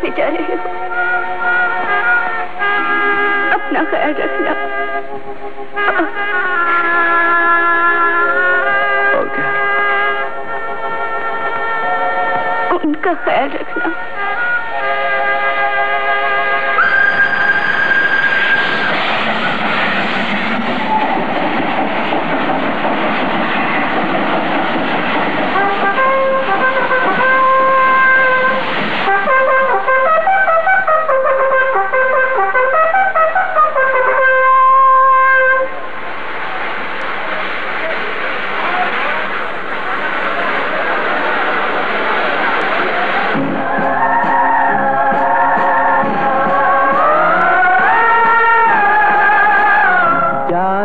پہ جا رہے ہو اپنا خیال رکھنا۔ ان کا خیال رکھنا۔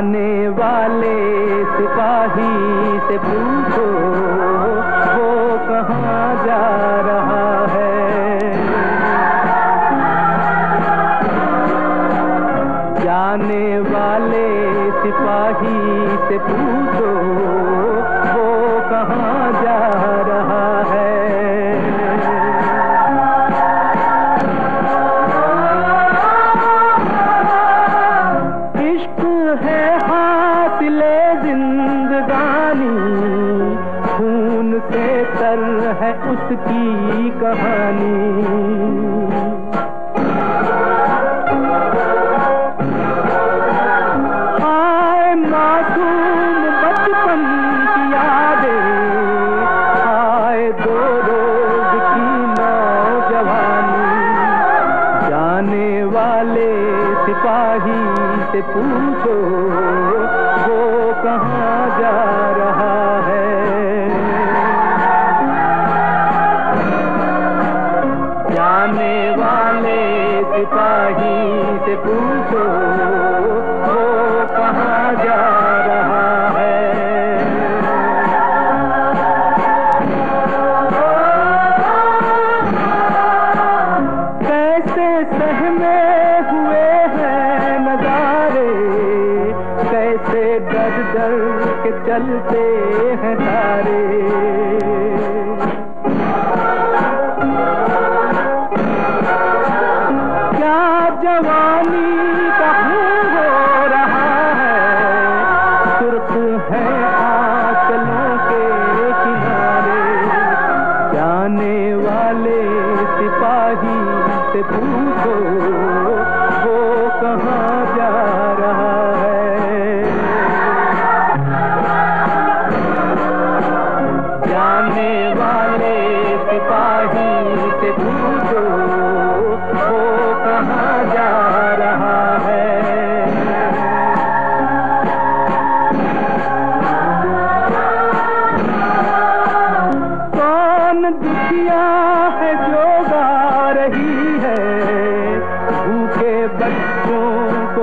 آنے والے سپاہی سے پوچھو، وہ کہاں جا رہا ہے؟ جانے والے سپاہی سے پوچھو کی کہانی۔ آئے معصوم بچپن کی یادیں، آئے دو روز کی نوجوانی۔ جانے والے سپاہی سے پوچھو سپاہی سے پوچھو، وہ کہاں جا رہا ہے؟ کیسے سہمے ہوئے ہیں نظارے؟ کیسے ڈر ڈر کے چلتے ہیں سارے والے سپاہی سے پوچھو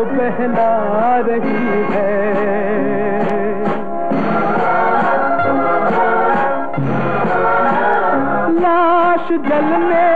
کو بہلا رہی ہے۔ لاش جلنے